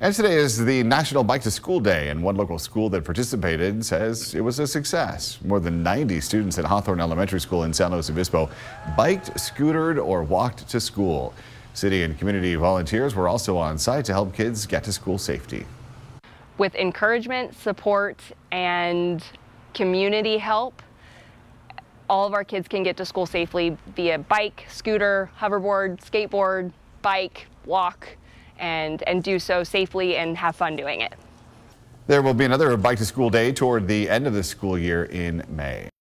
And today is the National Bike to School Day, and one local school that participated says it was a success. More than 90 students at Hawthorne Elementary School in San Luis Obispo biked, scootered, or walked to school. City and community volunteers were also on site to help kids get to school safety. With encouragement, support, and community help, all of our kids can get to school safely via bike, scooter, hoverboard, skateboard, bike, walk and, and do so safely and have fun doing it. There will be another Bike to School Day toward the end of the school year in May.